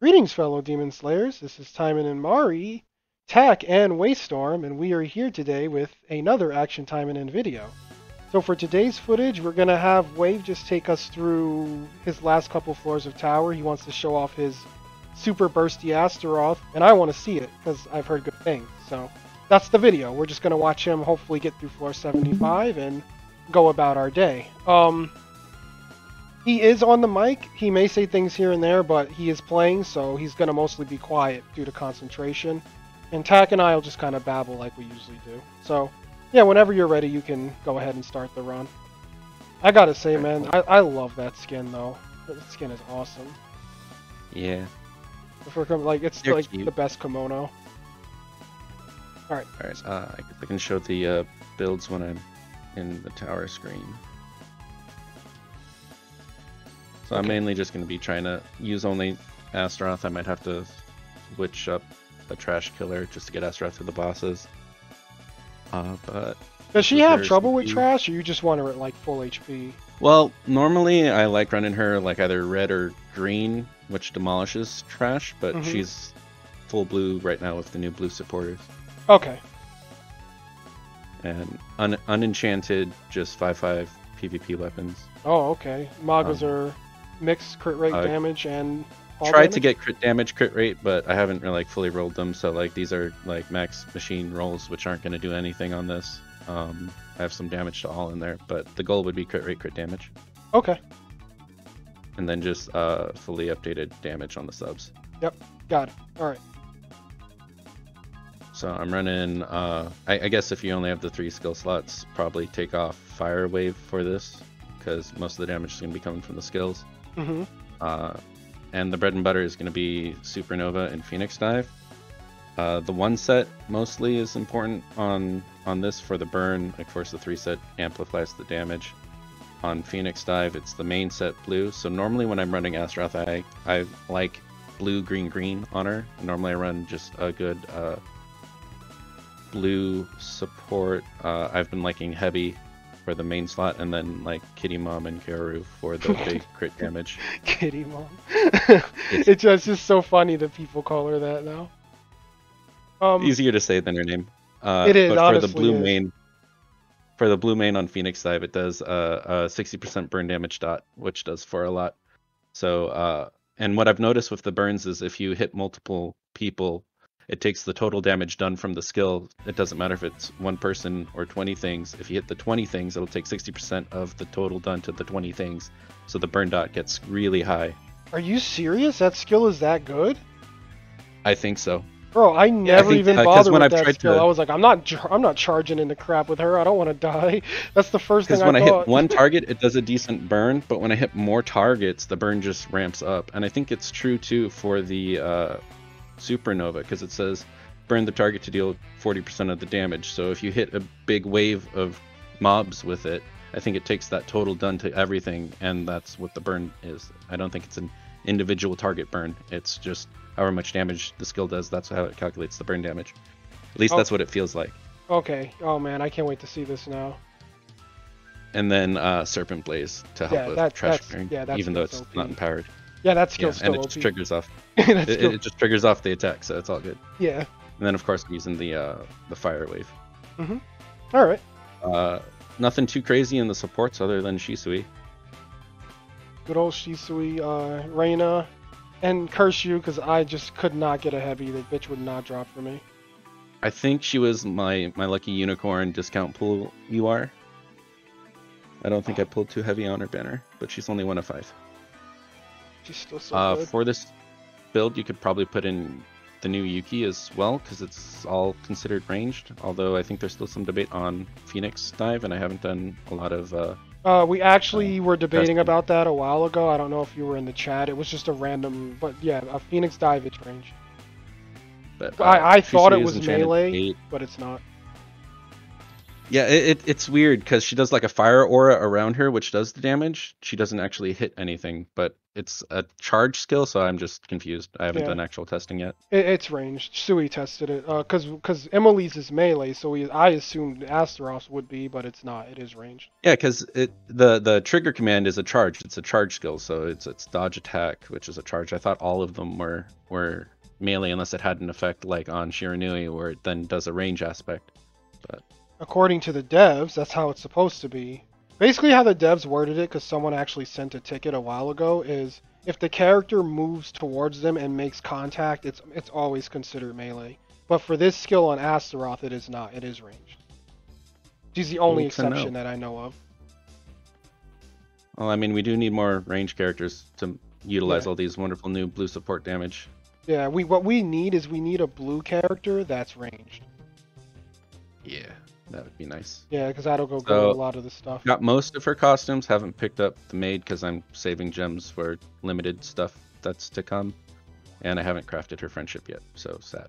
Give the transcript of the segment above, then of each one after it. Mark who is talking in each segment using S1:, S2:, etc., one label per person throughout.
S1: Greetings, fellow Demon Slayers. This is Taimanin Mari, Tac, and Waystorm, and we are here today with another Action Taimanin video. So for today's footage, we're going to have Wave just take us through his last couple floors of tower. He wants to show off his super bursty Astaroth, and I want to see it because I've heard good things. So that's the video. We're just going to watch him hopefully get through floor 75 and go about our day. Um, he is on the mic. He may say things here and there, but he is playing, so he's going to mostly be quiet due to concentration. And Tac and I will just kind of babble like we usually do. So, yeah, whenever you're ready, you can go ahead and start the run. I gotta say, man, I, I love that skin, though. That skin is awesome.
S2: Yeah.
S1: Like, it's
S2: They're
S1: like
S2: cute.
S1: the best kimono. Alright.
S2: Alright, uh, I I can show the uh, builds when I'm in the tower screen. So I'm mainly just going to be trying to use only Astaroth. I might have to switch up a Trash Killer just to get Astaroth to the bosses. Uh, but,
S1: Does she have trouble with trash, or you just want her at, like, full HP?
S2: well, normally I like running her like either red or green, which demolishes trash, but
S1: Mhm.
S2: she's full blue right now with the new blue supporters.
S1: Okay.
S2: And un- unenchanted, just 5-5 PvP weapons.
S1: Oh, okay. Magas
S2: Um,
S1: are mixed crit rate
S2: uh,
S1: damage and all
S2: tried to get crit damage crit rate but i haven't really like fully rolled them. So like these are like max machine rolls which aren't going to do anything on this. Um i have some damage to all in there but the goal would be crit rate crit damage.
S1: Okay,
S2: and then just uh fully updated damage on the subs. Yep.
S1: Got it. All right.
S2: so i'm running uh I, I guess if you only have the three skill slots probably take off fire wave for this because most of the damage is going to be coming from the skills
S1: Mm-hmm.
S2: uh, and the bread and butter is going to be Supernova and Phoenix Dive. Uh, the one set mostly is important on on this for the burn. Of course, the three set amplifies the damage. On Phoenix Dive, it's the main set blue. So normally when I'm running Astaroth, I I like blue, green, green on her. Normally I run just a good uh, blue support. Uh, I've been liking heavy for the main slot, and then like Kitty Mom and Karu for the big crit damage.
S1: Kitty mom. it's just, it's just so funny that people call her that now. Um,
S2: easier to say than her name. Uh,
S1: It is,
S2: but for the blue main, for the blue main on Phoenix Dive, it does uh, a 60% burn damage dot, which does for a lot. So, uh, and what I've noticed with the burns is if you hit multiple people, it takes the total damage done from the skill. It doesn't matter if it's one person or 20 things. If you hit the 20 things, it'll take 60% of the total done to the 20 things. So the burn dot gets really high.
S1: are you serious? That skill is that good?
S2: I think so.
S1: Bro, I never
S2: think,
S1: even
S2: uh,
S1: bothered
S2: when
S1: with
S2: I've
S1: that
S2: tried
S1: skill.
S2: to-
S1: I was like, I'm not, I'm not charging into crap with her. I don't want to die. That's the first thing
S2: Because
S1: I
S2: when I,
S1: thought.
S2: hit one target, it does a decent burn, but when I hit more targets, the burn just ramps up. And I think it's true too for the uh, Supernova, because it says burn the target to deal 40% of the damage. So if you hit a big wave of mobs with it, I think it takes that total done to everything, and that's what the burn is. I don't think it's an individual target burn. It's just however much damage the skill does. That's how it calculates the burn damage. At least
S1: Oh.
S2: that's what it feels like.
S1: Okay. Oh man, I can't wait to see this now.
S2: and then uh, Serpent Blaze to help
S1: Yeah,
S2: with
S1: that-
S2: trash clearing,
S1: yeah,
S2: even though it's
S1: OP.
S2: not empowered.
S1: Yeah, that
S2: Yeah,
S1: skill's
S2: and
S1: still
S2: it just triggers off. It,
S1: skill-
S2: it just triggers off the attack, so it's all good.
S1: yeah.
S2: And then of course I'm using the uh, the fire wave.
S1: All right.
S2: Uh, nothing too crazy in the supports other than Shisui.
S1: Good old Shisui, uh, Reina, and curse you because I just could not get a heavy. The bitch would not drop for me.
S2: I think she was my my lucky unicorn discount pool are. I don't think I pulled too heavy on her banner, but she's only one of five.
S1: She's still so
S2: Uh,
S1: good.
S2: for this build, you could probably put in the new Yuki as well, because it's all considered ranged. Although I think there's still some debate on Phoenix Dive, and I haven't done a lot of. Uh,
S1: Uh, we actually were debating
S2: testing.
S1: about that a while ago. I don't know if you were in the chat. It was just a random, but yeah, a Phoenix dive it's ranged.
S2: but
S1: I- I thought it was melee.
S2: eight.
S1: but it's not.
S2: Yeah, it, it it's weird because she does like a fire aura around her, which does the damage. She doesn't actually hit anything, but it's a charge skill, so I'm just confused. I haven't
S1: Yeah.
S2: done actual testing yet.
S1: It, it's ranged. Sui tested it uh, because because Emily's is melee, so we, I assumed Astaroth would be, but it's not. It is ranged.
S2: Yeah, because it the the trigger command is a charge. It's a charge skill, so it's it's dodge attack, which is a charge. I thought all of them were were melee unless it had an effect like on Shiranui, where it then does a range aspect.
S1: According to the devs, that's how it's supposed to be. Basically, how the devs worded it, because someone actually sent a ticket a while ago, is if the character moves towards them and makes contact, it's it's always considered melee. But for this skill on Astaroth, it is not. It is ranged. She's the only
S2: Cool
S1: exception that I know of.
S2: Well, I mean, we do need more range characters to utilize
S1: Yeah.
S2: all these wonderful new blue support damage.
S1: Yeah, we what we need is we need a blue character that's ranged.
S2: Yeah, that would be nice.
S1: Yeah, because that'll go
S2: So-
S1: go a lot of the stuff.
S2: Got most of her costumes. Haven't picked up the maid because I'm saving gems for limited stuff that's to come, and I haven't crafted her friendship yet. So sad.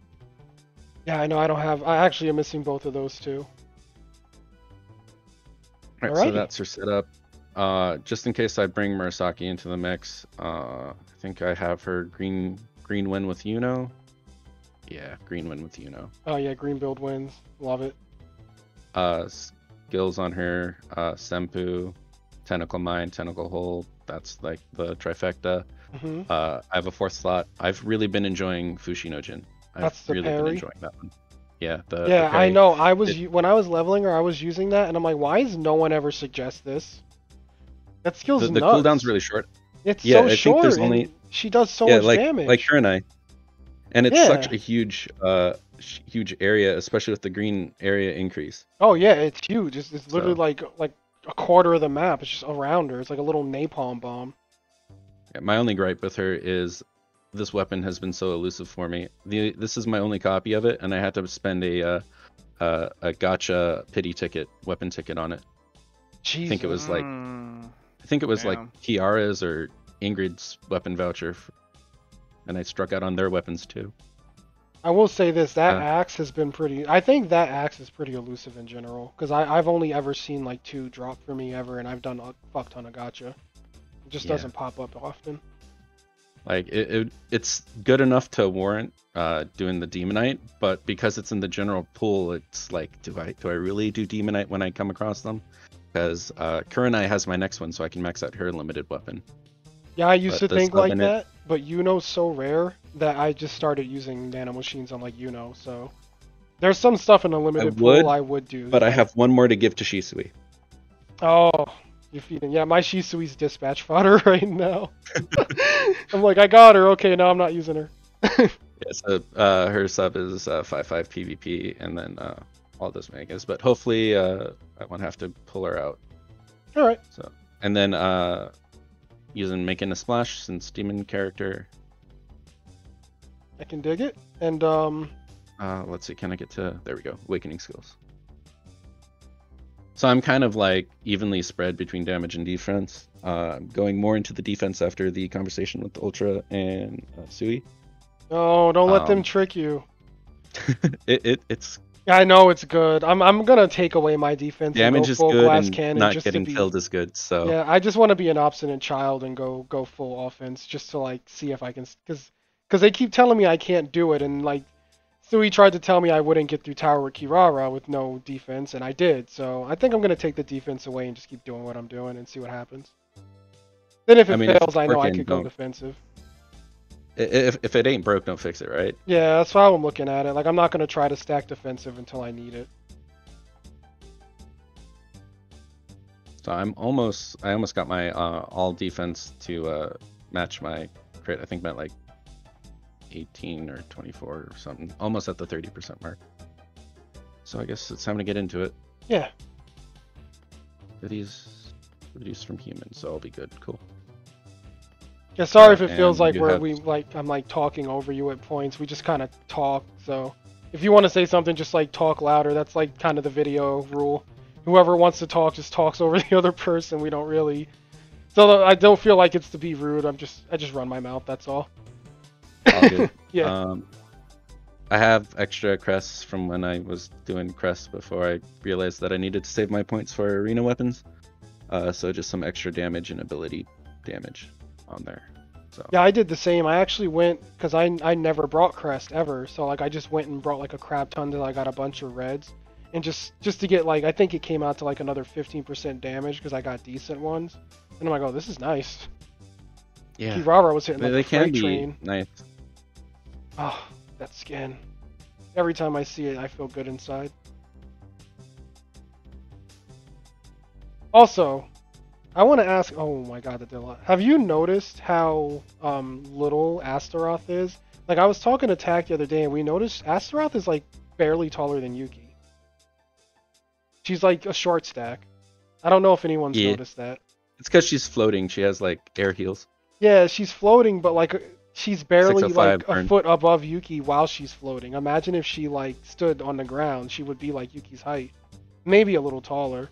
S1: Yeah, I know. I don't have. I actually am missing both of those too.
S2: All right, so that's her setup. Uh, just in case I bring Murasaki into the mix, uh, I think I have her green green win with Yuno. Yeah, green win with Yuno.
S1: Oh yeah, green build wins. Love it.
S2: Uh, skills on her, uh, Senpu, Tentacle Mine, Tentacle Hole. That's like the trifecta.
S1: hmm
S2: Uh, I have a fourth slot. I've really been enjoying Fushino Jin. I've
S1: That's the
S2: really been
S1: parry?
S2: enjoying that one. Yeah, the the
S1: yeah, I know. I was
S2: It-
S1: when I was leveling her, I was using that, and I'm like, why does no one ever suggest this? That skill's
S2: The, the
S1: nuts.
S2: cooldown's really short.
S1: It's
S2: yeah,
S1: so
S2: I think
S1: short.
S2: there's only-
S1: she does so
S2: yeah,
S1: much
S2: like
S1: damage.
S2: like Kurenai. And it's such a huge uh huge area, especially with the green area increase.
S1: Oh yeah, it's huge. It's, it's literally
S2: So-
S1: like like a quarter of the map. It's just around her. It's like a little napalm bomb.
S2: Yeah, my only gripe with her is this weapon has been so elusive for me. The this is my only copy of it, and I had to spend a uh, uh, a gacha pity ticket, weapon ticket on it.
S1: I
S2: think it was like- I think it was
S3: Damn.
S2: like Kirara's or Ingrid's weapon voucher, f- and I struck out on their weapons too.
S1: I will say this: that
S2: Uh.
S1: axe has been pretty. I think that axe is pretty elusive in general because I've only ever seen like two drop for me ever, and I've done a fuck ton of gacha. It just
S2: Yeah.
S1: doesn't pop up often.
S2: Like it, it it's good enough to warrant uh, doing the demonite, but because it's in the general pool, it's like, do I do I really do demonite when I come across them? Because uh, Kurenai has my next one, so I can max out her limited weapon.
S1: Yeah, I used
S2: But
S1: to think like
S2: in it-
S1: that, but Uno's so rare that I just started using nano machines on like Uno. So there's some stuff in the limited
S2: would,
S1: pool I would do.
S2: But I have one more to give to Shisui.
S1: Oh, you're feeding. Yeah, my Shisui's dispatch fodder right now. I'm like, I got her. Okay, now I'm not using her.
S2: Yeah, so uh, her sub is uh, 5-5 PvP, and then uh, all those megas. But hopefully, uh, I won't have to pull her out.
S1: All right.
S2: So, and then uh, using making a splash since demon character.
S1: I can dig it. And um,
S2: Uh, let's see, can I get to there we go, awakening skills. So I'm kind of like evenly spread between damage and defense. Uh, going more into the defense after the conversation with Ultra and uh, Sui.
S1: no, don't let them
S2: Um,
S1: trick you.
S2: it, it it's
S1: I know it's good. I'm I'm gonna take away my defense
S2: damage
S1: and go
S2: is
S1: full
S2: good
S1: glass
S2: and
S1: cannon
S2: not
S1: just
S2: getting
S1: to be.
S2: killed is good. So
S1: Yeah, I just want to be an obstinate child and go go full offense just to like see if I can because because they keep telling me I can't do it and like Sui tried to tell me I wouldn't get through tower with Kirara with no defense and I did. So I think I'm gonna take the defense away and just keep doing what I'm doing and see what happens. Then if it
S2: I mean,
S1: fails, I know I
S2: working,
S1: could go
S2: don't-
S1: defensive.
S2: If if it ain't broke, don't fix it, right?
S1: Yeah, that's how I'm looking at it. Like I'm not gonna try to stack defensive until I need it.
S2: So I'm almost I almost got my uh, all defense to uh, match my crit. I think I'm at like 18 or 24 or something, almost at the 30% mark. So I guess it's time to get into it.
S1: Yeah.
S2: These reduced from humans, so I'll be good. Cool.
S1: Yeah, sorry if it feels like we're
S2: have-
S1: we like I'm like talking over you at points. We just kind of talk. So if you want to say something, just like talk louder. That's like kind of the video rule. Whoever wants to talk just talks over the other person. We don't really. So I don't feel like it's to be rude. I'm just I just run my mouth. That's all.
S2: All.
S1: Yeah.
S2: Um, I have extra crests from when I was doing crests before I realized that I needed to save my points for arena weapons. Uh, so just some extra damage and ability damage on there. So
S1: Yeah, I did the same. I actually went because I I never brought crest ever, so like I just went and brought like a crap ton till I got a bunch of reds, and just just to get like I think it came out to like another 15% damage because I got decent ones, and I'm like, oh, this is nice.
S2: yeah,
S1: Kirara was hitting
S2: they,
S1: like
S2: they
S1: a
S2: can be
S1: train.
S2: nice.
S1: Oh, that skin. Every time I see it, I feel good inside. Also, I want to ask. Oh my God, the Dilla. Have you noticed how um, little Astaroth is? Like I was talking to Tac the other day, and we noticed Astaroth is like barely taller than Yuki. She's like a short stack. I don't know if anyone's
S2: Yeah.
S1: noticed that.
S2: It's because she's floating. She has like air heels.
S1: Yeah, she's floating, but like she's barely
S2: 605
S1: like a foot above Yuki while she's floating. Imagine if she like stood on the ground, she would be like Yuki's height, maybe a little taller.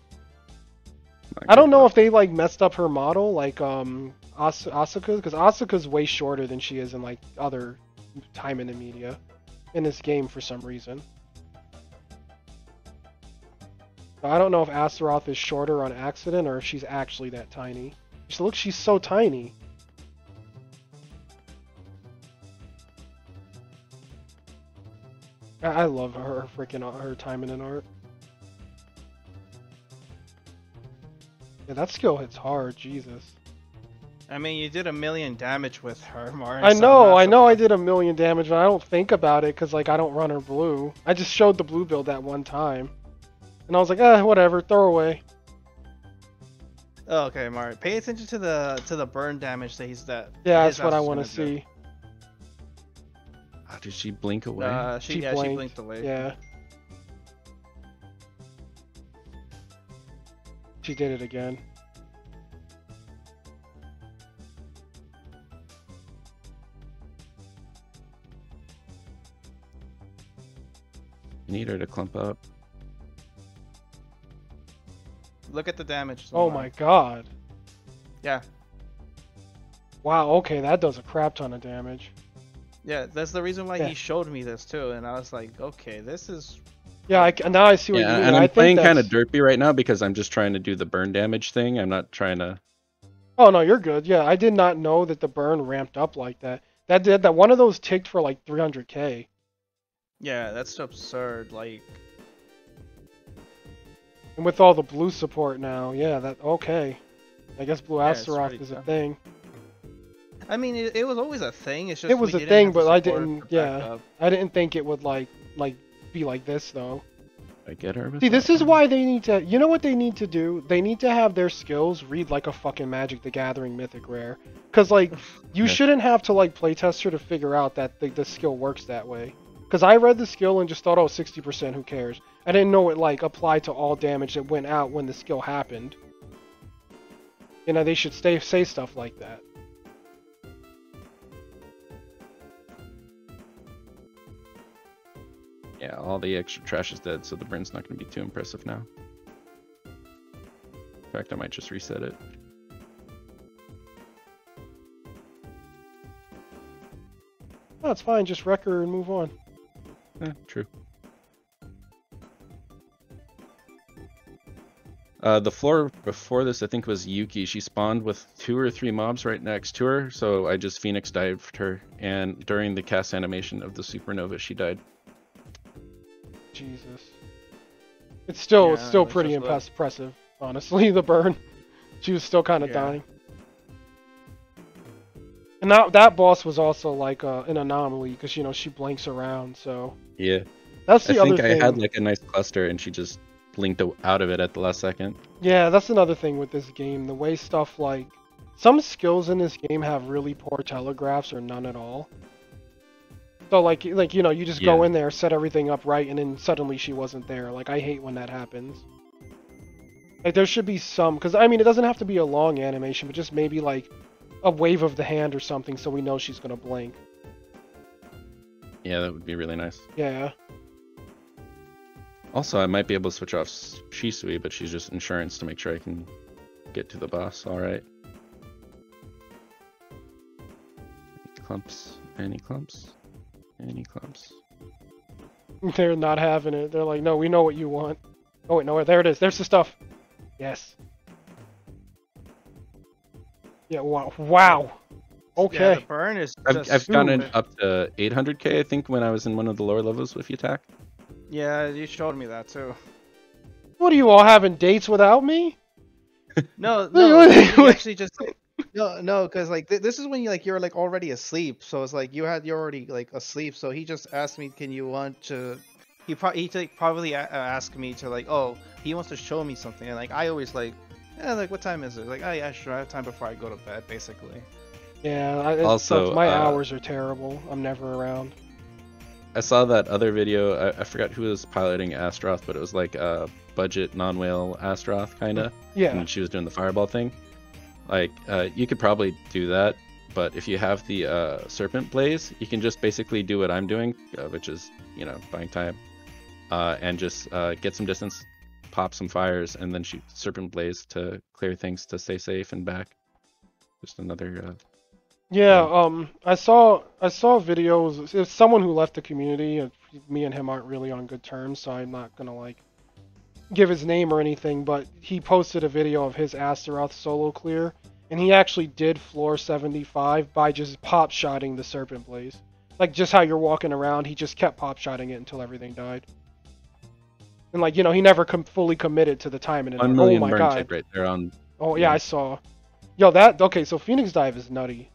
S1: I don't know if they like messed up her model, like um As- Asuka, because Asuka's way shorter than she is in like other time in the media in this game for some reason. So I don't know if Astaroth is shorter on accident or if she's actually that tiny. She looks, she's so tiny. I, I love her freaking her timing in an art. Yeah, that skill hits hard, Jesus.
S3: I mean, you did a million damage with her, Mars.
S1: I know,
S3: I'm not
S1: I know I did a million damage, but I don't think about it because like I don't run her blue. I just showed the blue build that one time, and I was like, eh, whatever, throw away.
S3: Oh, okay, Mario. Pay attention to the to the burn damage that he's that.
S1: Yeah, that's what I want to see.
S2: Oh, did she blink away?
S3: Uh, she,
S1: She
S3: yeah, she
S1: blinked,
S3: blinked away.
S1: Yeah. She did it again.
S2: You need her to clump up.
S3: Look at the damage.
S1: Oh my god.
S3: Yeah,
S1: Wow, okay, that does a crap ton of damage.
S3: yeah. That's the reason why
S1: Yeah.
S3: he showed me this too, and I was like, okay, this is.
S1: Yeah, I, c- now I see what
S2: Yeah,
S1: you mean.
S2: and
S1: I
S2: I'm
S1: think
S2: playing kind of derpy right now because I'm just trying to do the burn damage thing. I'm not trying to.
S1: Oh no, you're good. Yeah, I did not know that the burn ramped up like that. That did that. One of those ticked for like 300k.
S3: Yeah, that's absurd. Like,
S1: And with all the blue support now, yeah, that okay. I guess blue
S3: Yeah,
S1: Astaroth
S3: pretty
S1: is a
S3: tough.
S1: thing.
S3: I mean, it, it was always a thing. It's just
S1: It was
S3: we
S1: a
S3: didn't
S1: thing, but I didn't- yeah.
S3: up.
S1: I didn't think it would like like be like this though.
S2: I get her.
S1: See, this is why they need to. You know what they need to do? They need to have their skills read like a fucking Magic the Gathering Mythic Rare. Cause like you
S2: Yeah.
S1: shouldn't have to like playtest her to figure out that the, the skill works that way. Cause I read the skill and just thought, oh, 60%, who cares? I didn't know it like applied to all damage that went out when the skill happened. You know, they should stay say stuff like that.
S2: Yeah, all the extra trash is dead, so the burn's not going to be too impressive now. In fact, I might just reset it.
S1: No, it's fine. Just wreck her and move on.
S2: Eh, true. Uh, the floor before this, I think, was Yuki. She spawned with two or three mobs right next to her, so I just Phoenix dived her, and during the cast animation of the supernova, she died.
S1: Jesus. It's still it's still
S3: that's
S1: pretty
S3: just
S1: impress- impressive, honestly, the burn. She was still kind of
S3: Yeah.
S1: dying. And that that boss was also like uh, an anomaly because you know she blinks around, so
S2: Yeah,
S1: that's
S2: I
S1: the other
S2: think I had like a nice cluster, and she just blinked out of it at the last second.
S1: Yeah, that's another thing with this game. The way stuff like some skills in this game have really poor telegraphs or none at all. So like like you know you just go in there, set everything up right, and then suddenly she wasn't there. Like I hate when that happens. Like there should be some, because I mean it doesn't have to be a long animation, but just maybe like a wave of the hand or something, so we know she's gonna blink.
S2: Yeah, that would be really nice.
S1: Yeah.
S2: Also, I might be able to switch off Shisui, but she's just insurance to make sure I can get to the boss. All right. Clumps. Any clumps? Any clumps?
S1: They're not having it. They're like, no, we know what you want. Oh wait, no, there it is. There's the stuff. Yes. Yeah. Wow. Wow.
S3: Yeah,
S1: Okay.
S3: the burn is
S2: I've,
S3: just
S2: I've gotten up to 800k, I think, when I was in one of the lower levels with you, Yatak.
S3: Yeah, you showed me that too.
S1: What are you all having dates without me?
S3: No, no,
S1: wait,
S3: actually just no, no, because like th- this is when you like you're like already asleep. So it's like you had you're already like asleep. So he just asked me, "Can you want to?" He pro- he like, probably a- uh, asked me to like, oh, he wants to show me something, and like I always like, yeah, like what time is it? Like, oh yeah, sure, I have time before I go to bed, basically.
S1: Yeah. I, it
S2: Also,
S1: sucks. my
S2: uh,
S1: hours are terrible. I'm never around.
S2: I saw that other video. I, I forgot who was piloting Astroth, but it was like a budget non-whale Astroth kind of,
S1: Yeah.
S2: and she was doing the fireball thing. Like, uh, you could probably do that, but if you have the uh, Serpent Blaze, you can just basically do what I'm doing, uh, which is, you know, buying time, uh, and just uh, get some distance, pop some fires, and then shoot Serpent Blaze to clear things to stay safe and back. Just another. Uh,
S1: Yeah, um, I saw I saw videos. It's someone who left the community. and Me and him aren't really on good terms, so I'm not gonna like give his name or anything. But he posted a video of his Astaroth solo clear, and he actually did floor 75 by just pop shotting the Serpent Blaze. Like just how you're walking around, he just kept pop shotting it until everything died. And like you know, he never com- fully committed to the time. And
S2: one
S1: oh
S2: million
S1: my
S2: burn
S1: god!
S2: right there on.
S1: Oh yeah,
S2: yeah.
S1: I saw. Yo, that okay. So Phoenix Dive is nutty.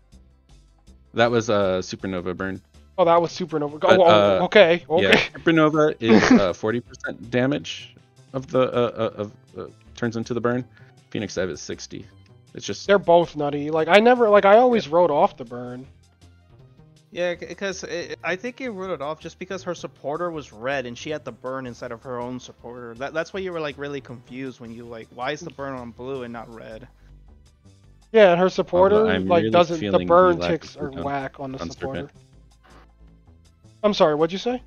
S2: That was a supernova burn.
S1: Oh, that was supernova.
S2: But,
S1: oh, oh,
S2: uh,
S1: okay, okay.
S2: Yeah, supernova is uh, 40% damage of the uh, uh, of uh, turns into the burn. Phoenix Dive is 60. It's just
S1: They're both nutty. Like I never, like I always wrote off the burn.
S3: Yeah, because I think it wrote it off just because her supporter was red and she had the burn inside of her own supporter. That, that's why you were like really confused when you like, why is the burn on blue and not red?
S1: Yeah, and her supporter
S2: I'm
S1: like
S2: really
S1: doesn't the burn
S2: the
S1: ticks are whack on the supporter.
S2: Serpent.
S1: I'm sorry, what'd you say?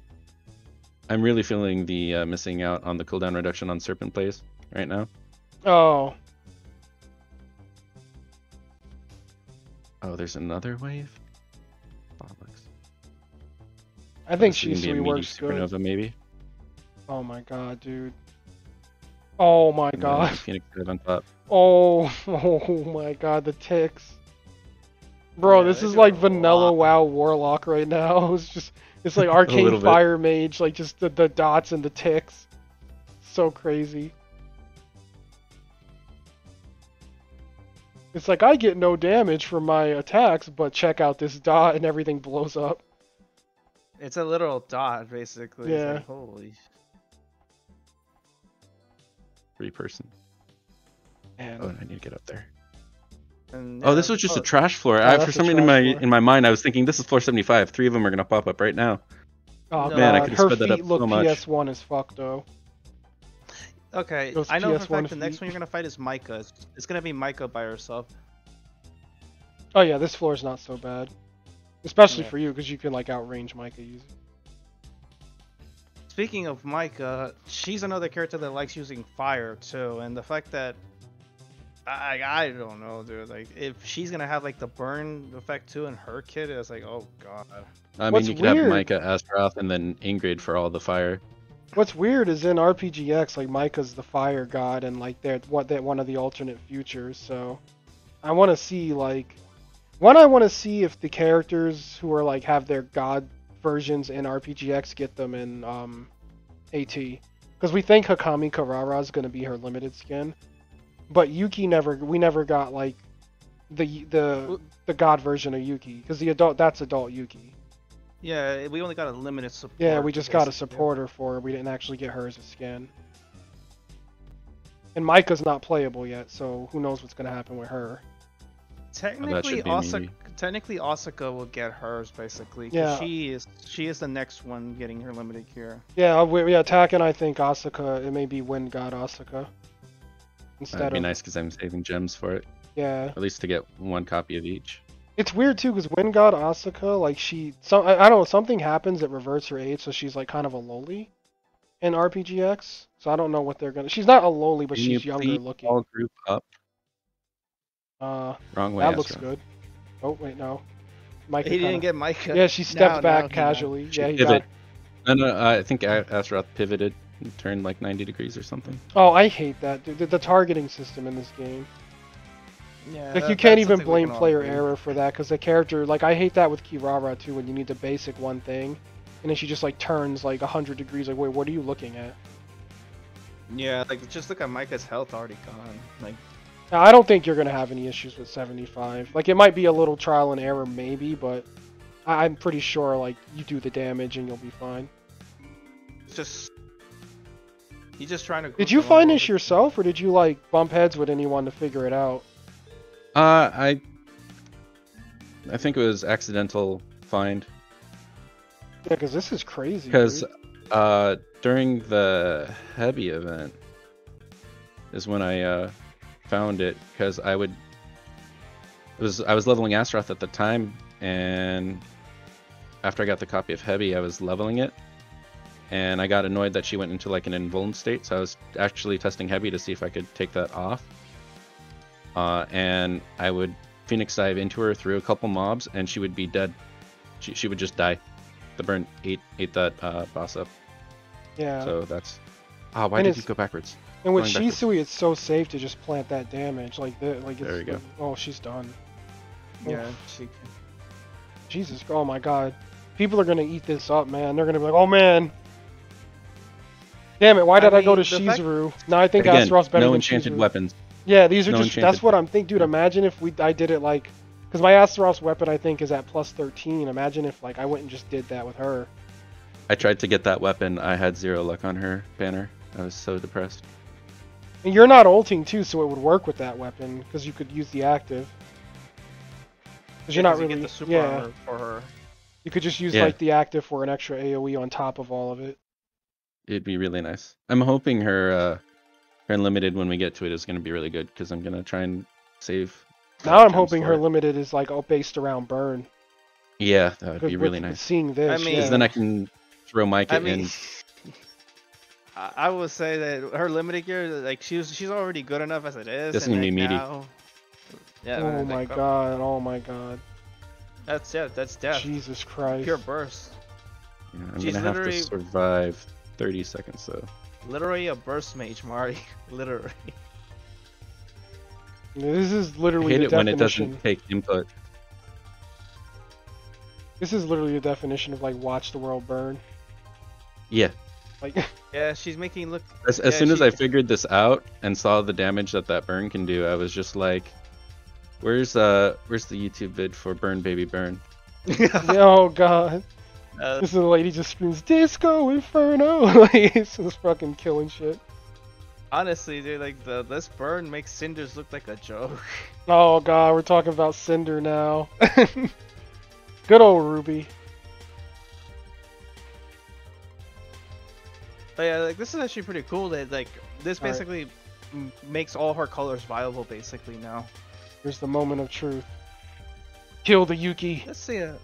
S2: I'm really feeling the uh, missing out on the cooldown reduction on Serpent Blaze right now.
S1: Oh,
S2: Oh, there's another wave. Bollocks.
S1: I think
S2: This is
S1: she
S2: gonna be a mini
S1: works good.
S2: supernova maybe.
S1: Oh my god, dude. Oh my
S2: And
S1: god.
S2: Phoenix on top.
S1: Oh, oh my god, the ticks. Bro,
S3: Yeah,
S1: this is like vanilla. WoW Warlock right now. It's just, it's like Arcane
S2: little bit.
S1: Fire Mage, like just the, the dots and the ticks. So crazy. It's like I get no damage from my attacks, but check out this dot and everything blows up.
S3: It's a literal dot, basically. It's
S1: Yeah.
S3: like, holy.
S2: Three person.
S1: Man.
S2: Oh, I need to get up there.
S3: And,
S2: Oh, this was just
S3: oh,
S2: a trash floor.
S1: Oh,
S2: I, for
S1: a
S2: some reason in my
S1: floor.
S2: in my mind, I was thinking this is floor 75. Three of them are gonna pop up right now.
S1: Oh
S3: Man, I
S2: could've sped that up
S1: look
S2: so much.
S1: PS1 as fuck though.
S3: Okay,
S1: Those
S3: I know for a
S1: PS1
S3: fact the next
S1: feet.
S3: one you're gonna fight is Micah. It's, it's gonna be Micah by herself.
S1: Oh yeah, this floor is not so bad. Especially
S3: Yeah.
S1: for you, because you can like outrange Micah easy.
S3: Speaking of Micah, she's another character that likes using fire too, and the fact that I I don't know, dude. Like if she's gonna have like the burn effect too in her kit, it's like oh god.
S2: I mean,
S1: What's
S2: you could
S1: weird-
S2: have Micah, Astroth, and then Ingrid for all the fire.
S1: What's weird is in RPGX, like Micah's the fire god, and like they're what that one of the alternate futures. So I want to see like one. I want to see if the characters who are like have their god versions in RPGX get them in um, AT, because we think Hakami Karara is going to be her limited skin, but Yuki never. We never got like the the the god version of Yuki, because the adult that's adult Yuki.
S3: Yeah, we only got a limited support.
S1: Yeah, we just got a
S3: basically.
S1: supporter for her. We didn't actually get her as a skin. And Micah's not playable yet, so who knows what's gonna happen with her.
S3: Technically,
S2: should be
S3: Asuka,
S2: maybe.
S3: technically Asuka will get hers basically.
S1: Yeah.
S3: She is she is the next one getting her limited cure.
S1: Yeah, we, yeah, Tac and I think Asuka. It may be Wind God Asuka instead
S2: That'd be
S1: of
S2: nice because I'm saving gems for it,
S1: yeah.
S2: at least to get one copy of each.
S1: It's weird too because Wind God Asuka, like she, some I, I don't know, something happens that reverts her age, so she's like kind of a lowly in RPGX. So I don't know what they're gonna. She's not a lowly, but
S2: Can
S1: she's
S2: you
S1: younger looking.
S2: All group up.
S1: Uh,
S2: Wrong way.
S1: that looks
S2: Astro.
S1: good. Oh wait, no. Micah
S3: He
S1: kinda-
S3: didn't get Micah.
S1: Yeah, she stepped
S3: Now-
S1: back
S3: now he knows.
S1: casually.
S2: She
S1: Yeah, he
S2: pivot.
S1: got.
S2: And uh, I think A- pivoted and turned like 90 degrees or something.
S1: Oh, I hate that. dude. The, the targeting system in this game.
S3: Yeah,
S1: Like
S3: that-
S1: you can't even blame
S3: can
S1: player
S3: agree.
S1: error for that because the character, like I hate that with Kirara too when you need to basic one thing, and then she just like turns like hundred degrees. Like, wait, what are you looking at?
S3: Yeah, like just look at Micah's health already gone. Like
S1: Now, I don't think you're gonna have any issues with 75. Like it might be a little trial and error maybe, but I- I'm pretty sure like you do the damage and you'll be fine.
S3: it's just he's just trying to.
S1: Did you find this yourself, or did you like bump heads with anyone to figure it out?
S2: Uh, I I think it was accidental find
S1: Yeah, because this is crazy.
S2: because uh during the heavy event is when I uh found it because I would it was I was leveling Astaroth at the time and after I got the copy of Heavy I was leveling it and I got annoyed that she went into like an invuln state so I was actually testing Heavy to see if I could take that off uh, and I would Phoenix dive into her through a couple mobs and she would be dead she, she would just die the burn ate ate that uh, boss up
S1: yeah.
S2: so that's ah why
S1: And
S2: did
S1: it's-
S2: you go backwards
S1: and with
S2: going backwards.
S1: Shisui, it's so safe to just plant that damage. Like the like. It's,
S2: There we go.
S1: Oh, she's done.
S3: Yeah,
S1: Oof.
S3: she.
S1: Jesus. Oh my God. People are gonna eat this up, man. They're gonna be like, oh man. Damn it! Why
S3: I
S1: did I go to
S3: mean, the fact-
S1: Shizuru? No, I think
S2: again
S1: Astaroth's better
S2: no
S1: than
S2: enchanted
S1: Shizuru.
S2: weapons
S1: Yeah, these are
S2: No
S1: just. That's what I'm thinking, dude. Imagine if we I did it like, because my Astaroth's weapon I think is at plus 13. Imagine if like I went and just did that with her.
S2: I tried to get that weapon. I had zero luck on her banner. I was so depressed.
S1: And you're not ulting too, so it would work with that weapon because you could use the active. Because you're
S3: not
S1: not
S3: 'cause you
S1: really.
S3: get the super
S1: yeah,
S3: armor for her.
S1: you could just use
S2: Yeah.
S1: like the active for an extra AOE on top of all of it.
S2: It'd be really nice. I'm hoping her uh, her unlimited when we get to it is going to be really good because I'm gonna try and save.
S1: Now I'm hoping her
S2: it.
S1: limited is like all based around burn.
S2: Yeah, that would be
S1: with-
S2: really nice.
S1: Seeing this,
S3: I mean-
S1: yeah.
S2: Then I can throw Mike
S3: I mean,
S2: in.
S3: I I will say that her limited gear, like she's she's already good enough as it is.
S2: This is
S3: and,
S2: gonna be
S3: like,
S2: meaty.
S3: now- Yeah.
S1: oh
S3: like,
S1: my
S3: uh,
S1: god! Oh my god!
S3: That's yeah. That's death.
S1: Jesus Christ!
S3: Pure burst.
S2: Yeah, I'm
S3: she's
S2: gonna have to survive 30 seconds though.
S3: Literally a burst mage, Mari. Literally.
S1: This is
S2: I
S1: literally
S2: hate
S1: the
S2: it when it doesn't take input.
S1: This is literally the definition of like watch the world burn.
S2: Yeah.
S1: Like
S3: Yeah, she's making look.
S2: As, as
S3: Yeah,
S2: soon as I figured this out and saw the damage that that burn can do, I was just like, "Where's uh, where's the YouTube vid for Burn Baby Burn?"
S1: oh god!
S3: Uh,
S1: This is the lady just screams Disco Inferno. like it's just fucking killing shit.
S3: honestly, dude, like the this burn makes cinders look like a joke.
S1: Oh god, we're talking about Cinder now. Good old Ruby.
S3: But yeah, like this is actually pretty cool. That like this basically m- makes all her colors viable, basically now.
S1: Here's the moment of truth. Kill the Yuki.
S3: Let's see. Uh,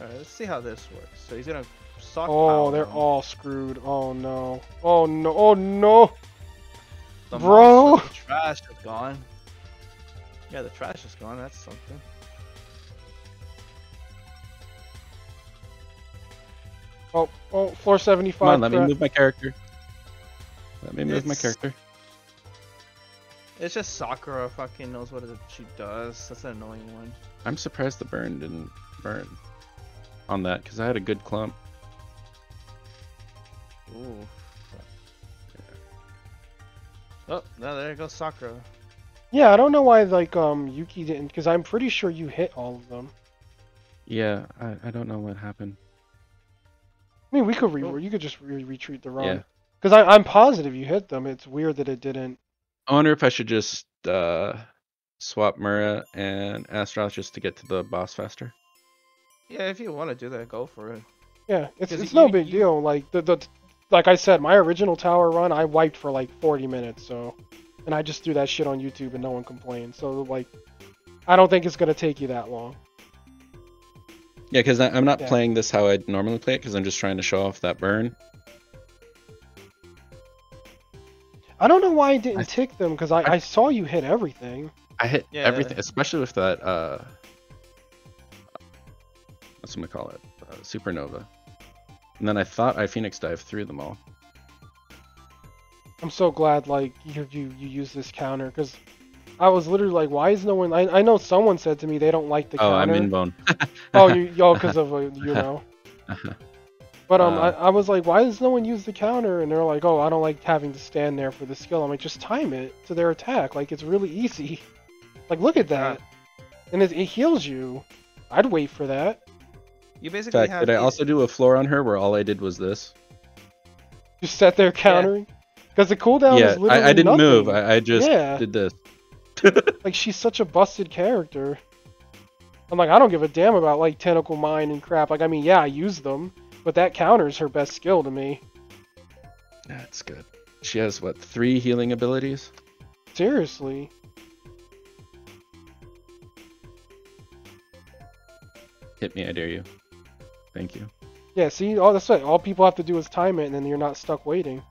S3: Alright, let's see how this works. So he's gonna sock.
S1: Oh, they're all screwed. Oh no. Oh no. Oh no.
S3: the
S1: bro.
S3: monster, the trash is gone. Yeah, the trash is gone. That's something.
S1: Oh, oh, floor 75.
S2: Come on, let me move my character. Let me move my character.
S3: It's just Sakura fucking knows what she does. That's an annoying one.
S2: I'm surprised the burn didn't burn on that because I had a good clump.
S3: Ooh. Oh, no, there goes Sakura.
S1: Yeah, I don't know why like um Yuki didn't because I'm pretty sure you hit all of them.
S2: Yeah, I, I don't know what happened.
S1: I mean, we could re-
S3: Oh.
S1: you could just re- retreat the
S2: Yeah.
S1: run. Because I I'm positive you hit them. It's weird that it didn't.
S2: I wonder if I should just uh, swap Mura and Astaroth just to get to the boss faster.
S3: Yeah, if you want to do that, go for it.
S1: Yeah, it's
S3: 'Cause
S1: it's no
S3: you-
S1: big
S3: you-
S1: deal. Like the the like I said, my original tower run I wiped for like 40 minutes. So, and I just threw that shit on YouTube and no one complained. So like, I don't think it's gonna take you that long.
S2: Yeah, because I'm not
S1: Yeah.
S2: playing this how I'd normally play it because I'm just trying to show off that burn.
S1: I don't know why I didn't
S2: I-
S1: tick them because I,
S2: I-
S1: I saw you hit everything.
S2: I hit
S3: Yeah.
S2: everything, especially with that. Uh, what's gonna call it? Uh, supernova. And then I thought I Phoenix Dive through them all.
S1: I'm so glad like you you, you use this counter because I was literally like, why is no one? I, I know someone said to me they don't like the
S2: oh,
S1: counter.
S2: I'm in bone.
S1: oh, y'all, because of uh, you know. But um,
S2: Uh,
S1: I, I was like, why does no one use the counter? And they're like, oh, I don't like having to stand there for the skill. I'm like, just time it to their attack. Like it's really easy. Like look at that, and it, it heals you. I'd wait for that.
S3: You basically
S2: fact,
S3: have.
S2: did I also do a floor on her where all I did was this?
S1: Just sat there countering. Because the cooldown
S2: yeah,
S1: is literally
S2: I, I didn't
S1: nothing.
S2: move. I, I just
S1: Yeah.
S2: did this.
S1: Like she's such a busted character. I'm like, I don't give a damn about like tentacle mine and crap. Like, I mean, yeah, I use them, but that counters her best skill to me.
S2: That's good. She has what three healing abilities?
S1: Seriously.
S2: Hit me, I dare you. Thank you.
S1: Yeah, see, all that's it. All people have to do is time it, and then you're not stuck waiting.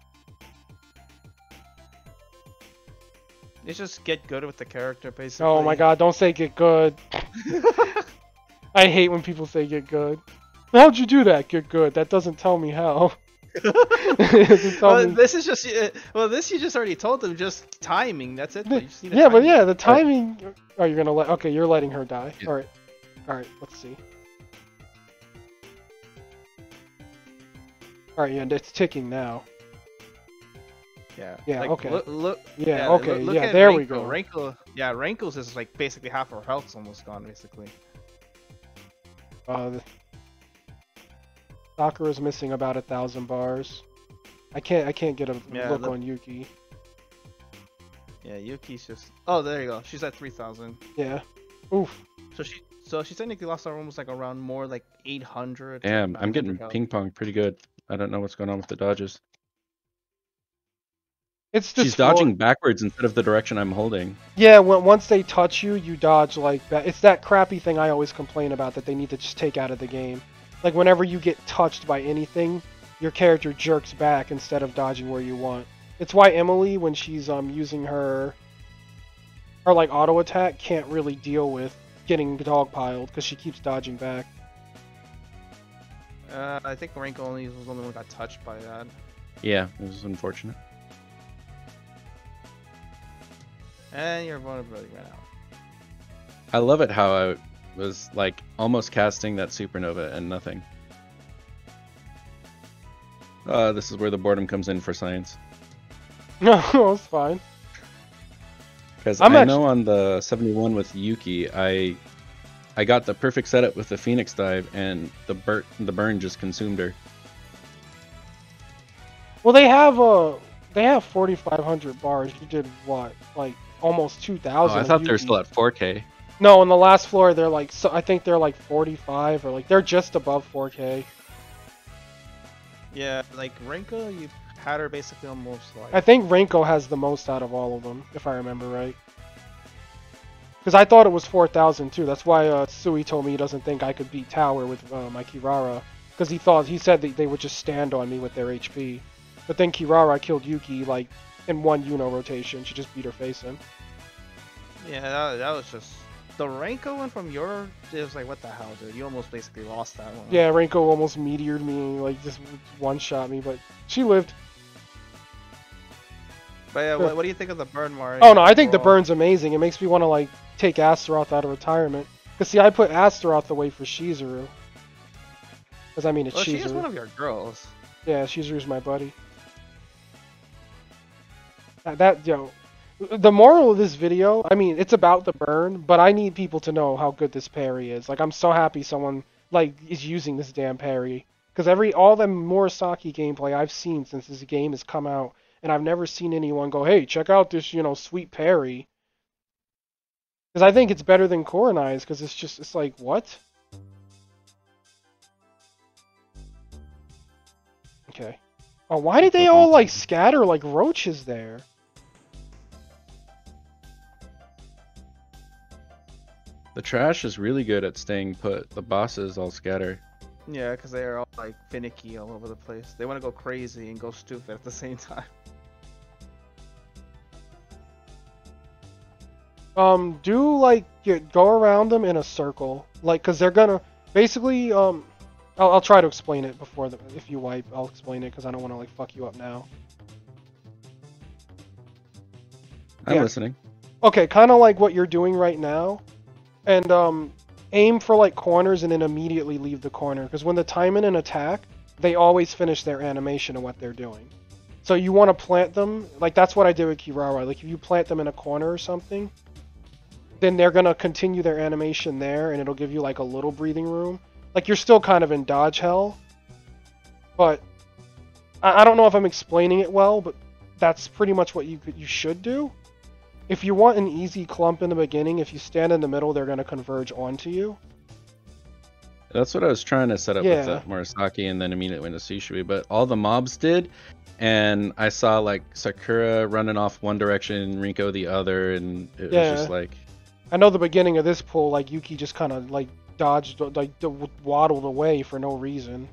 S3: It's just get good with the character, basically.
S1: Oh my god, don't say get good. I hate when people say get good. How'd you do that? Get good. That doesn't tell me how. Tell
S3: well,
S1: me-
S3: this is just uh, well, this you just already told them. Just timing. That's it. You just need to
S1: Yeah, but yeah, the timing. Oh, you're gonna let. Okay, you're letting her die.
S2: Yeah.
S1: All right, all right. Let's see. All right, yeah, it's ticking now.
S3: Yeah.
S1: Yeah,
S3: Like,
S1: okay.
S3: Look. look
S1: Yeah,
S3: look-
S1: okay,
S3: look
S1: yeah,
S3: at
S1: there we go.
S3: Renko, yeah, Renko's is like basically half her health's almost gone, basically.
S1: Uh, the... is missing about a thousand bars. I can't. I can't get a
S3: Yeah,
S1: look
S3: look-
S1: on Yuki.
S3: Yeah, Yuki's just. Oh, there you go. She's at three thousand.
S1: Yeah. Oof.
S3: So she, so she technically lost her almost like around more like eight hundred.
S2: Damn, I'm getting ping pong pretty good. I don't know what's going on with the dodges.
S1: It's just
S2: She's dodging backwards instead of the direction I'm holding.
S1: Yeah, when, once they touch you, you dodge like that. It's that crappy thing I always complain about that they need to just take out of the game. Like whenever you get touched by anything, your character jerks back instead of dodging where you want. It's why Emily, when she's um using her her like auto attack, can't really deal with getting dogpiled because she keeps dodging back.
S3: Uh, I think Renko only was the only one who got touched by that.
S2: Yeah, it was unfortunate.
S3: And your vulnerability ran out.
S2: I love it how I was like almost casting that supernova and nothing. Uh, this is where the boredom comes in for science.
S1: No, it's fine.
S2: Because
S1: I'm
S2: I
S1: actu-
S2: know on the 71 with Yuki, I I got the perfect setup with the Phoenix dive, and the burn the burn just consumed her.
S1: Well, they have uh they have 4,500 bars. You did what? Like almost 2,000.
S2: Oh, I thought they were still at 4K.
S1: No, on the last floor they're like so I think they're like 45 or like they're just above 4K.
S3: Yeah, like Renko, you had her basically almost like.
S1: I think Renko has the most out of all of them, if I remember right. Because I thought it was 4,000 too. That's why uh, Sui told me he doesn't think I could beat Tower with uh, my Kirara. Because he thought he said that they would just stand on me with their HP. But then Kirara killed Yuki like in one Uno rotation. She just beat her face in.
S3: Yeah, that, that was just the Renko one from your. It was like, what the hell, dude? You almost basically lost that one.
S1: Yeah, Renko almost meteored me, like just one shot me, but she lived.
S3: But yeah, what, what do you think of the burn, Mario?
S1: Oh no, I think the burn's amazing. It makes me want to like take Astaroth out of retirement. Cause see, I put Astaroth away for Shizuru. Cause I mean it's
S3: Well, she is one of your girls.
S1: Yeah, Shizuru's my buddy. That, that yo, the moral of this video, I mean, it's about the burn, but I need people to know how good this parry is. Like, I'm so happy someone like is using this damn parry. Because every all the Murasaki gameplay I've seen since this game has come out, and I've never seen anyone go, "Hey, check out this, you know, sweet parry." Because I think it's better than Kurenai's, because it's just it's like what? Okay. Oh, why did they all like scatter like roaches there?
S2: The trash is really good at staying put. The bosses all scatter.
S3: Yeah, because they are all like finicky all over the place. They want to go crazy and go stupid at the same time.
S1: Um, do like get, go around them in a circle, like, cause they're gonna basically um, I'll, I'll try to explain it before the if you wipe. I'll explain it because I don't want to like fuck you up now.
S2: I'm
S1: Yeah.
S2: listening.
S1: Okay, kind of like what you're doing right now, and um, aim for like corners and then immediately leave the corner because when the time in an attack, they always finish their animation of what they're doing. So you want to plant them like that's what I did with Kirara. Like if you plant them in a corner or something, then they're gonna continue their animation there, and it'll give you like a little breathing room. Like you're still kind of in dodge hell, but I, I don't know if I'm explaining it well, but that's pretty much what you could, you should do. If you want an easy clump in the beginning, if you stand in the middle, they're gonna converge onto you.
S2: That's what I was trying to set up
S1: Yeah.
S2: with that Murasaki and then immediately went to Shisui, but all the mobs did, and I saw like Sakura running off one direction, Rinko the other, and it
S1: Yeah.
S2: was just like
S1: I know the beginning of this pull, like Yuki just kind of like dodged, like waddled away for no reason.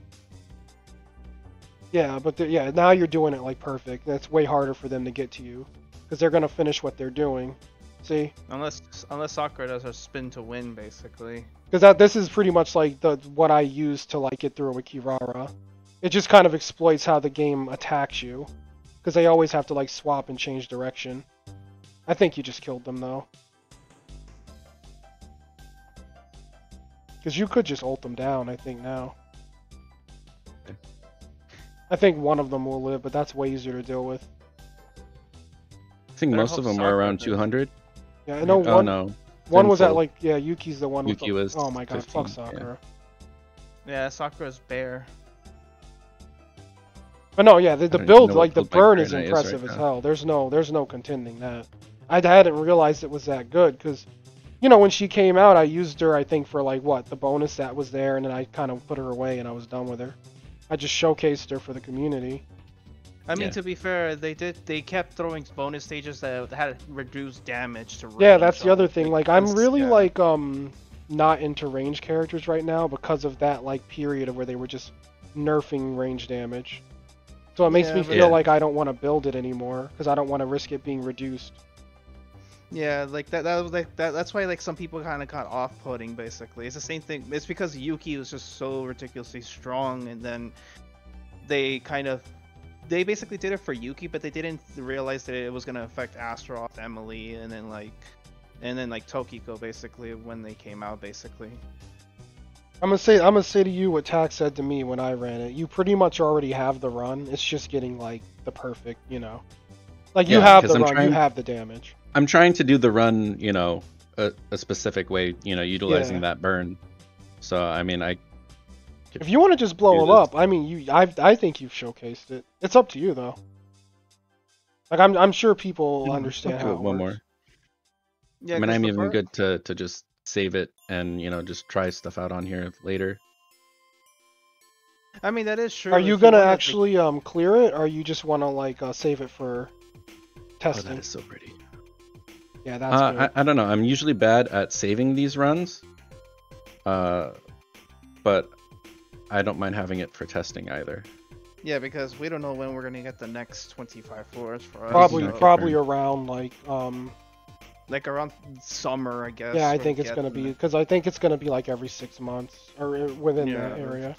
S1: Yeah, but the, yeah, now you're doing it like perfect. That's way harder for them to get to you because they're gonna finish what they're doing. See,
S3: Unless unless Sakura does her spin to win, basically.
S1: because that this is pretty much like the what I use to like get through with Kirara. It just kind of exploits how the game attacks you because they always have to like swap and change direction. I think you just killed them though. Because you could just ult them down, I think now. I think one of them will live, but that's way easier to deal with.
S2: I think
S3: Better
S2: most
S3: hope
S2: of them are around
S3: does.
S2: 200.
S1: Yeah, I know
S2: oh
S1: one.
S2: no,
S1: one was at like yeah, Yuki's the one.
S2: Yuki
S1: with the,
S2: was
S1: Oh my god, fuck
S2: 15, yeah.
S1: Sakura.
S3: Yeah, Sakura's bear.
S1: But no, yeah, the, the build, like the burn is
S2: Draenei is
S1: impressive
S2: right
S1: as
S2: now.
S1: hell. There's no, there's no contending that. I hadn't realized it was that good because, you know, when she came out, I used her, I think, for like what the bonus that was there, and then I kind of put her away and I was done with her. I just showcased her for the community.
S3: I mean,
S2: Yeah.
S3: to be fair, they did. They kept throwing bonus stages that had reduced damage to.
S1: Yeah,
S3: range
S1: that's the other thing. Like, I'm really
S3: yeah.
S1: like um not into range characters right now because of that like period of where they were just nerfing range damage. So it makes
S3: Yeah,
S1: me feel
S2: Yeah.
S1: like I don't want to build it anymore because I don't want to risk it being reduced.
S3: Yeah, like that. That was like that. That's why like some people kind of got off-putting. Basically, it's the same thing. It's because Yuki was just so ridiculously strong, and then they kind of they basically did it for Yuki, but they didn't realize that it was gonna affect Astaroth, Emily, and then like and then like Tokiko basically when they came out basically.
S1: I'm gonna say I'm gonna say to you what Tac said to me when I ran it. You pretty much already have the run. It's just getting like the perfect, you know. Like you
S2: Yeah,
S1: have
S2: 'cause
S1: the
S2: I'm
S1: run, you have the damage.
S2: I'm trying to do the run, you know, a, a specific way, you know, utilizing
S1: Yeah.
S2: that burn. So I mean, I
S1: If you want to just blow
S2: do
S1: them
S2: this.
S1: up, I mean, you I I think you've showcased it. It's up to you though. Like I'm I'm sure people
S2: I'll
S1: understand
S2: do
S1: how
S2: it
S1: it
S2: one more.
S3: Yeah,
S2: I mean,
S3: 'cause
S2: I'm even
S3: fir-
S2: good to to just save it and you know just try stuff out on here later.
S3: I mean that is true.
S1: Are you gonna
S3: wanna,
S1: actually um clear it, or you just want to like uh, save it for testing?
S2: Oh,
S1: testing?
S2: that is so pretty.
S1: Yeah, that's
S2: Uh,
S1: good.
S2: I, I don't know. I'm usually bad at saving these runs, uh, but I don't mind having it for testing either.
S3: Yeah, because we don't know when we're gonna get the next 25 floors for us.
S1: probably
S2: so-
S1: probably around like um
S3: like around summer, I guess.
S1: yeah, I think it's gonna be because I think it's gonna be like every six months or uh, within
S3: Yeah.
S1: that area.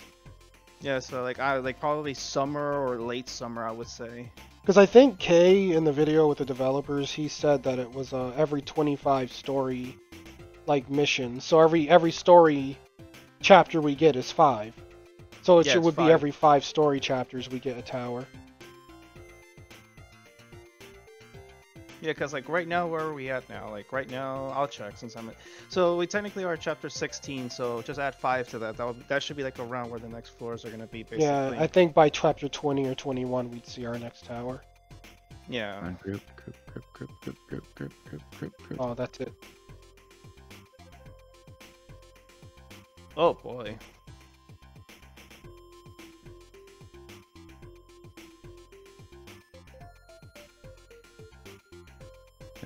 S3: Yeah, so like I like probably summer or late summer, I would say.
S1: Because I think Kay in the video with the developers, he said that it was uh, every 25 story like mission. So every every story chapter we get is five. So it
S3: Yeah,
S1: should would
S3: five.
S1: be every five story chapters we get a tower.
S3: Yeah, because like right now, where are we at now? Like right now, I'll check since I'm. So we technically are chapter 16. So just add five to that. That would, that should be like around where the next floors are gonna be. Basically.
S1: Yeah, I think by chapter 20 or 21, we'd see our next tower.
S3: Yeah.
S2: Group, group, group,
S1: oh, that's it.
S3: Oh boy.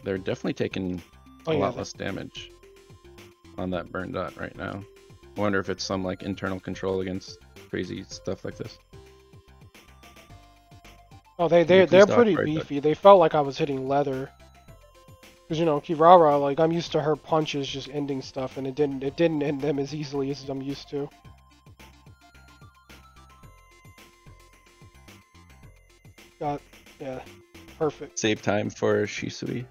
S2: they're definitely taking
S1: oh,
S2: a
S1: yeah,
S2: lot less damage on that burn dot right now. I wonder if it's some like internal control against crazy stuff like this.
S1: Oh, they they they're pretty
S2: right
S1: beefy. They felt like I was hitting leather. Cause you know Kirara, like I'm used to her punches just ending stuff, and it didn't it didn't end them as easily as I'm used to. Got yeah, perfect.
S2: Save time for Shisui.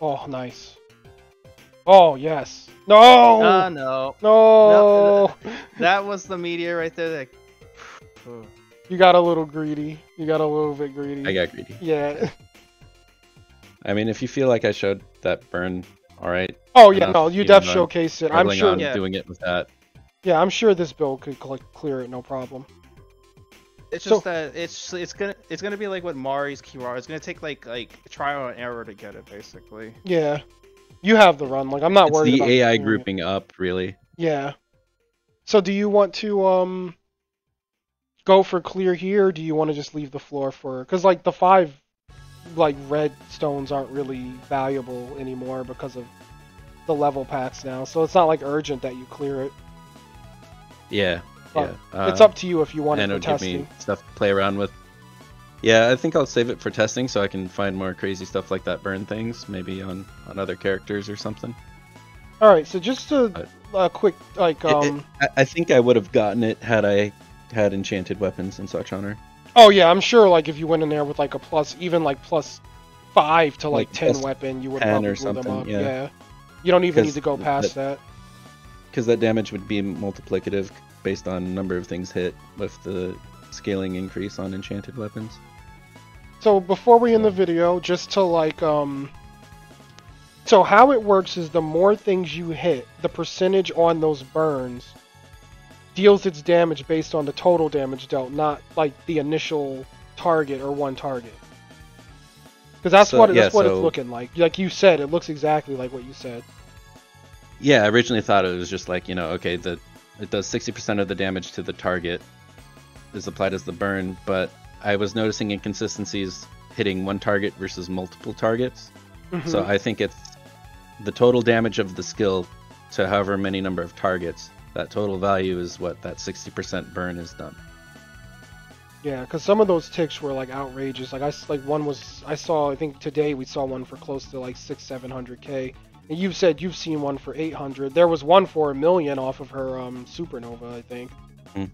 S1: Oh, nice. Oh yes. No.
S3: Ah, no.
S1: no.
S3: That was the meteor right there. That...
S1: You got a little greedy. You got a little bit greedy.
S2: I got greedy.
S1: Yeah.
S2: I mean, if you feel like I showed that burn, all right.
S1: Oh yeah,
S2: Enough,
S1: no, you def
S2: though I'm
S1: showcased it. I'm
S2: Struggling
S1: sure.
S2: on
S3: Yeah.
S2: doing it with that.
S1: Yeah, I'm sure this build could cl- clear it, no problem.
S3: It's
S1: So-
S3: just that it's it's gonna it's gonna be like what Mari's Kirara. It's gonna take like like trial and error to get it basically.
S1: Yeah, you have the run. Like I'm not
S2: It's
S1: worried
S2: the
S1: about
S2: AI
S1: clearing it.
S2: grouping up, really.
S1: Yeah. So do you want to um go for clear here? Or do you want to just leave the floor for? Because like the five like red stones aren't really valuable anymore because of the level packs now. So it's not like urgent that you clear it.
S2: Yeah. Yeah.
S1: it's
S2: Uh,
S1: up to you if you want
S2: and
S1: it for
S2: give me stuff to play around with. Yeah, I think I'll save it for testing so I can find more crazy stuff like that burn things, maybe on on other characters or something.
S1: All right. So just a,
S2: But-
S1: a quick like
S2: It- it-
S1: um.
S2: I, I think I would have gotten it had I had enchanted weapons and such on her.
S1: Oh yeah, I'm sure. Like if you went in there with like a plus, even like plus five to like,
S2: Like,
S1: ten weapon, you would
S2: 10
S1: probably
S2: or
S1: blow them up.
S2: yeah.
S1: You don't even need to go past that.
S2: Because that damage would be multiplicative based on number of things hit with the scaling increase on enchanted weapons.
S1: So before we end the video, just to like um so how it works is the more things you hit, the percentage on those burns deals its damage based on the total damage dealt, not like the initial target or one target. Because that's
S2: So-
S1: what
S2: yeah,
S1: that's what it's looking like. Like you said, it looks exactly like what you said.
S2: Yeah, I originally thought it was just like, you know, okay, the it does 60% of the damage to the target is applied as the burn, but I was noticing inconsistencies hitting one target versus multiple targets. So
S1: Mhm.
S2: I think it's the total damage of the skill to however many number of targets. That total value is what that 60% burn is done.
S1: Yeah, because some of those ticks were like outrageous. Like I like one was I saw I think today we saw one for close to like six seven hundred k. And you've said you've seen one for eight hundred. There was one for a million off of her um supernova, I think.
S2: Mhm.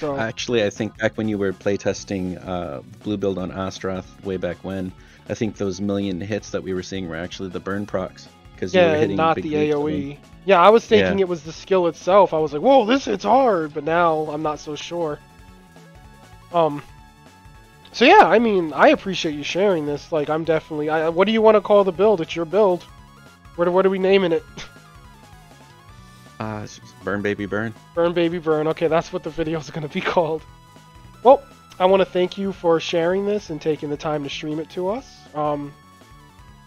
S1: So
S2: Actually, I think back when you were playtesting uh, Blue Build on Astaroth way back when, I think those million hits that we were seeing were actually the burn procs. Because you were hitting
S1: not
S2: big
S1: the
S2: groups of them.
S1: AOE. Yeah, I was thinking
S2: Yeah.
S1: it was the skill itself. I was like, whoa, this hits hard, but now I'm not so sure. Um. So yeah, I mean, I appreciate you sharing this. Like, I'm definitely. I, what do you want to call the build? It's your build. What, what are we naming it?
S2: Ah, burn baby burn.
S1: Burn Baby Burn. Okay, that's what the video is going to be called. Well, I want to thank you for sharing this and taking the time to stream it to us. Um,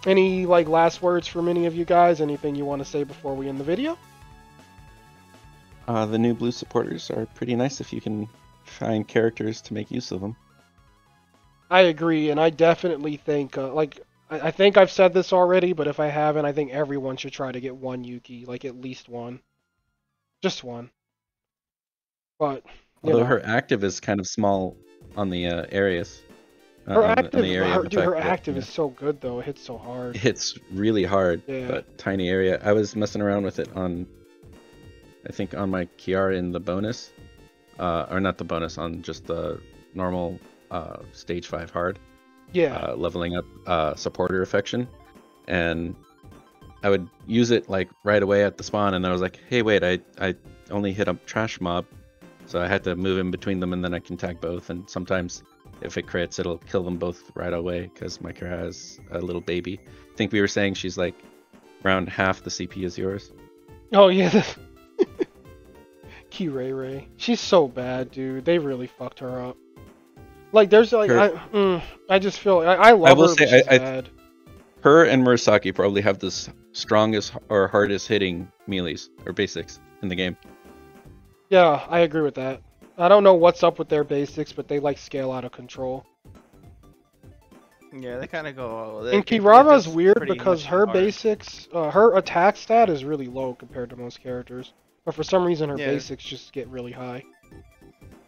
S1: any like last words from any of you guys? Anything you want to say before we end the video?
S2: Uh, the new blue supporters are pretty nice if you can find characters to make use of them.
S1: I agree, and I definitely think uh, like I, I think I've said this already, but if I haven't, I think everyone should try to get one Yuki, like at least one, just one. But
S2: Although
S1: know,
S2: her active is kind of small on the uh, areas. uh,
S1: her active, her, dude, her active
S2: yeah.
S1: is so good though. It hits so hard.
S2: It hits really hard,
S1: Yeah.
S2: but tiny area. I was messing around with it on, I think on my Kirara in the bonus, uh, or not the bonus, on just the normal uh, stage five hard,
S1: Yeah.
S2: uh, leveling up uh, supporter affection, and I would use it like right away at the spawn, and I was like, hey, wait, I I only hit a trash mob, so I had to move in between them, and then I can tag both, and sometimes. If it crits, it'll kill them both right away because my Kirara has a little baby. I think we were saying she's like around half the CP is yours.
S1: Oh yeah. Key Ray Ray. She's so bad, dude. They really fucked her up. Like, there's like,
S2: Her-
S1: I, mm, I just feel I, I love
S2: will
S1: her,
S2: say,
S1: but she's
S2: I- I- Her and Murasaki probably have the strongest or hardest hitting melees or basics in the game.
S1: Yeah, I agree with that. I don't know what's up with their basics, but they like scale out of control.
S3: Yeah, they kind of go. They,
S1: And
S3: they- they're
S1: Kirara's weird because her
S3: hard.
S1: basics, uh, her attack stat is really low compared to most characters. But for some reason, her
S3: Yeah.
S1: basics just get really high.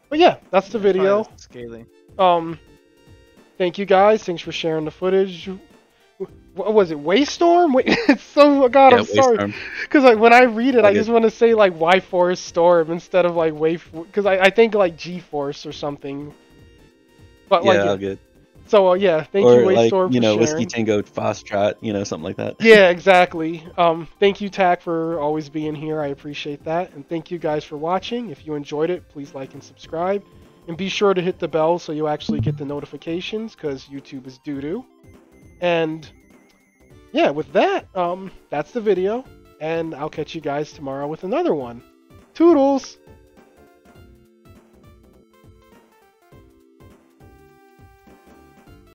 S1: But yeah, that's the
S3: Probably
S1: video.
S3: the Scaling.
S1: Um, thank you guys. Thanks for sharing the footage. what was it? Waystorm? Wait, it's so God.
S2: yeah,
S1: I'm sorry. Because like when I read it, I
S2: Okay.
S1: just want to say like Y Force Storm instead of like Wave. Because I, I think like G Force or something. But like
S2: yeah, all good.
S1: so uh, yeah, thank
S2: or
S1: you
S2: like
S1: Waystorm
S2: you know, whiskey tango foxtrot, you know, something like that.
S1: yeah, exactly. Um, thank you Tac for always being here. I appreciate that, and thank you guys for watching. If you enjoyed it, please like and subscribe, and be sure to hit the bell so you actually get the notifications because YouTube is doo doo. And yeah, with that, um, that's the video, and I'll catch you guys tomorrow with another one. Toodles!